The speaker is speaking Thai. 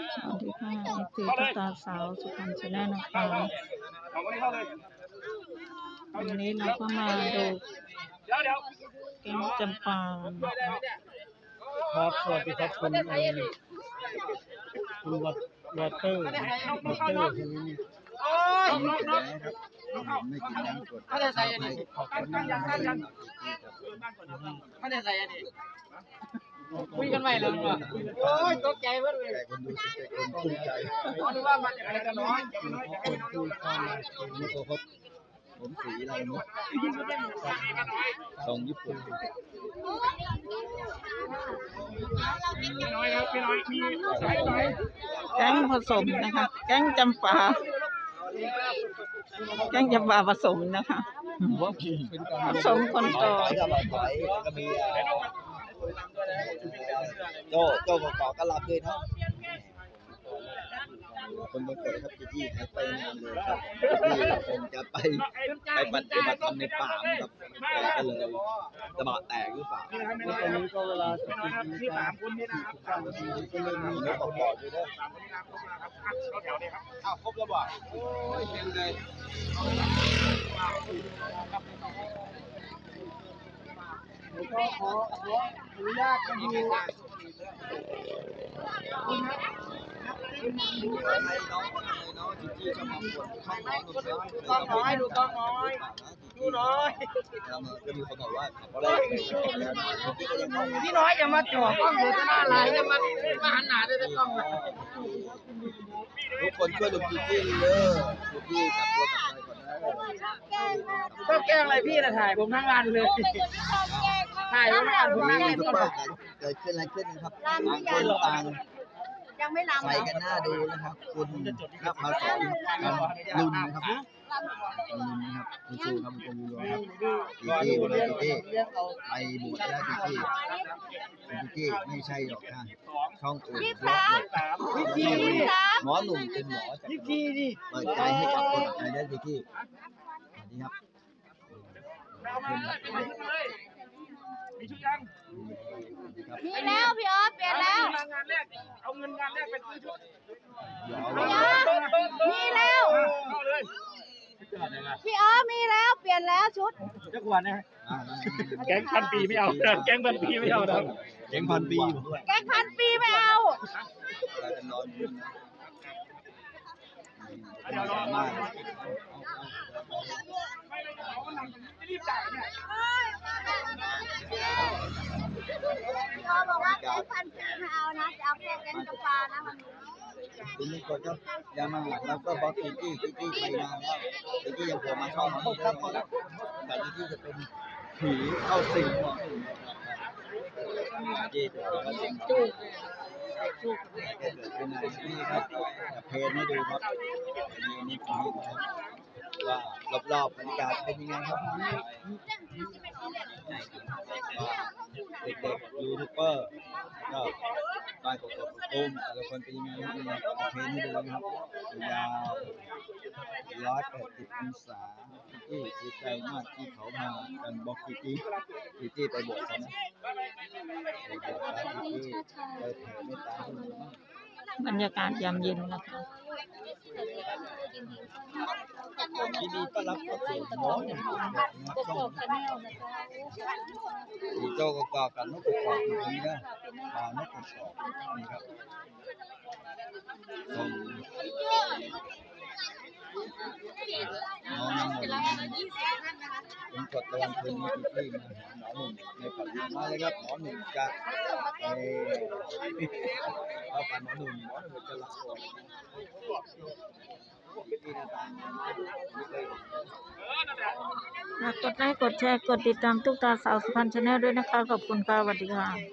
สวัสดีค่ะนี่คือตุ๊กตาสาวสุพรรณชนะนะคะวันนี้เราก็มาดูแก๊งจำปาครับสวัสดีครับคุณเออคุณวัตวอเตอร์วอเตอร์ใช่ไหมเนี่ยโอ้ยน้องน้องไม่กินน้ำกดเขาจะใส่อันนี้ขอบคุณตั้งยัมากตั้งยังเขาจะใส่อันนี้ คุยกันใหม่เลยว่ะโอ้ยตกใจเพื่อนเลยแต่คนดูสิเป็นคนภูมิใจเขาดูว่ามันอะไรกันน้อยขอบคุณที่เข้ามาชมนี่ก็ครับผมสีอะไรเนาะทรงญี่ปุ่นพี่น้อยครับพี่น้อยมีใส่หน่อยแก๊งผสมนะคะแก๊งจำปาแก๊งจำปาผสมนะคะว่าผีเป็นการผสมคนโตถอยก็มาถอยก็มีโจโจเก่าๆก็รับด้วยเนาะคนบนเกิดครับจีจี้หายไปนานเลยครับจีจี้คงจะไปไปปฏิบัติธรรมในป่าครับก็เลยกระบะแตกหรือเปล่าแล้วตอนนี้ก็เวลาสิบนาฬิที่กาสามคนนี่นะครับเก้านาทีก็เริ่มมีมีนกกอกๆด้วยนะสามคนนี้นะครับเข้าแถวเลยครับอ้าวครบแล้วบ่โอ้ยเต็มเลยแล้วก็ขอขอ อนุญาตกันดูน้องก็เลยเนาะจีจี้จะมาดช่องน้องตรงนี้กล้องน้อยดูกล้องน้อยดูน้อยก็มีคนบอกว่าเขาได้พี่น้อยอย่ามาจ่อกล้องอยู่ที่หน้าลายจะมามาหันหน้าด้วยกล้องทุกคนช่วยลุงจีจี้เลยลุงจี้จับตัวจับใจก่อนนะชอบแกล้งอะไรพี่นะถ่ายผมทั้งงานเลย ถ่ายผมทั้งงานผมนั่งยูเล่นทูบก็เบอได้ร์เกิดขึ้นอะไรขึ้นนะครับต่างคนต่างยังไม่ลำเหรใส่อกันหน้าดูนะครับ คุณนับมาสอนลุนนะครับลุนนะครับคุณชูครับคุณยูครับจีจี้วันนี้จีจี้ไปบวชแล้วจีจี้จีจี้ไม่ใช่หรอกนะช่องอื่นยี่สิบสามยี่สิบสามหมอหนุ่มเป็นหมอจากยี่สิบดิเปิดใจให้กับคนใจได้จีจี้สวัสดีครับเอา มาเลยมีชุดยังครับมีแล้วพี่ออสเปลี่ยนแล้วงานแรกเอาเงินงานแรกไปซื้อชุดเดี๋ยวพี่ออสมีแล้วเข้าเลยพี่ออสมีแล้วเปลี่ยนแล้วชุดจะขวานนะแก๊งพันปีไม่เอาแก๊งพันปีไม่เอานะแกงพันปีด้วยแกงพันปีไม่เอาเราจะนอนอยู่นะเดี๋ยวรอมา ไม่เลยเอาหนังไม่รีบ จ่ายเนี่ยพี่ออบอกว่าแกงพันปีไม่เอานะจะเอาแค่แกงจำปานะมันคุณนี่ก็จะยามาแล้วก็บอสจีจี้จีจี้ไปนานแล้วจีจี้ยังโผล่มาช่องนี้ได้แต่จีจี้จะเป็นผีเข้าสิงหมอจีจี้จะเข้าสิงจุกเกิดขึ้นในนี่ครับจะเพลให้ดูครับนี่นี่คือ ว่ารอบๆบรรยากาศเป็นยังไงครับเด็กๆยูทูบเบอร์ก็ไปกดกดตุ้มแต่ละคนเป็นยังไงครับเนี่ยเพลงให้ดูนะครับยาวร้อยแปดสิบองศาที่ดีใจมากที่เขามากันบอกจีจี้จีจี้ไปบวชกันนะไปบวชแล้วจีจี้ไปแผ่เมตตาให้หมู่บ้านบรรยากาศยามเย็นนะคะ ยินดีต้อนรับเข้าสู่หมอหนึ่งนักช่องสีโจกกอกกับนกกระกอกอยู่ตรงนี้นะปลานกกระกอกนี่ครับส่งน้องน้ำมันผมกดระวังคืนนี้ที่มาหาหมอหนุ่มในฝันมาเลยครับหมอหนุ่มจะเออเอาฝันหมอหนุ่มหมอหนุ่มจะหลับก่อนที่หน้าตางไม่เคย ฝากกดไลค์กดแชร์ กดติดตามตุ๊กตาสาวสุพรรณชาแนลด้วยนะคะ ขอบคุณค่ะสวัสดีค่ะ